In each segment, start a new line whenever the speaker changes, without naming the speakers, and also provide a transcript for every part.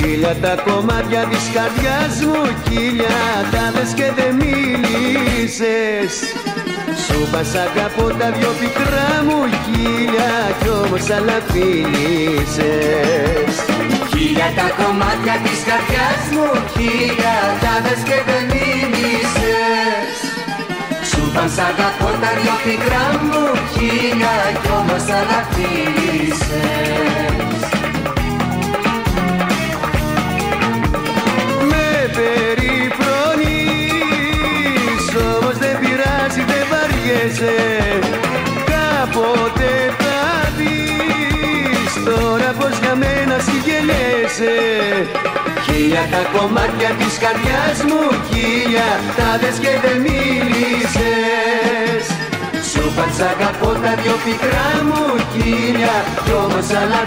Χίλια τα κομμάτια της καρδιάς μου Χίλια τα δες και δεν μίλησες. Σου πας αγαπώ τα δυο πικρά μου Χίλια κι όμως άλλα φίλησες.
Χίλια τα κομμάτια της καρδιάς μου Χίλια τα δες και δεν μίλησες. Σου πας αγαπώ τα δυο πικρά μου Χίλια κι όμως άλλα
βαριέσαι Κάποτε θα δεις. Τώρα πως για μένα συγγελέσαι Χίλια τα κομμάτια της καρδιάς μου Χίλια τα δες και δεν μίλησες. Σου παν σ' αγαπώ τα δυο πικρά μου Χίλια κι όμως άλλα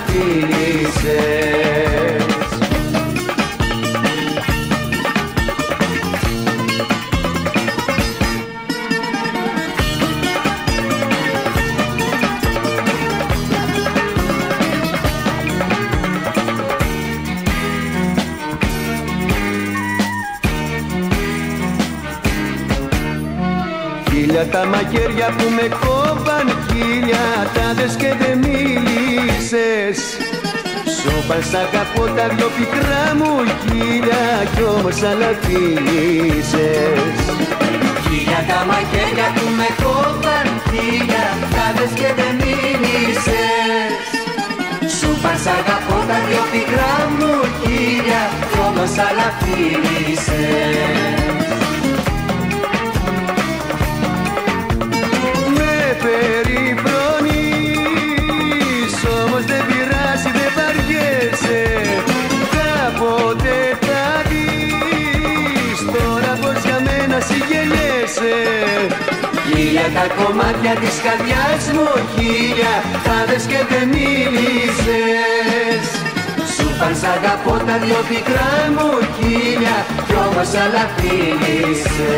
Χίλια τα μαχαίρια που με κόβαν Χίλια τα δες και δεν μίλησες. Σου παν σ' αγαπώ τα δυο πικρά μου Χίλια κι όμως άλλα φίλησες
Χίλια τα μαχαίρια που με κόβαν Χίλια τα δες και δεν μίλησες. Σου παν σ' αγαπώ τα δυο πικρά μου Χίλια κι όμως άλλα
συγγελέσαι Χίλια τα κομμάτια της καρδιάς μου Χίλια τα δες και δεν μίλησες. Σου παν σ' αγαπώ τα δυο πικρά μου Χίλια κι όμως άλλα φίλησες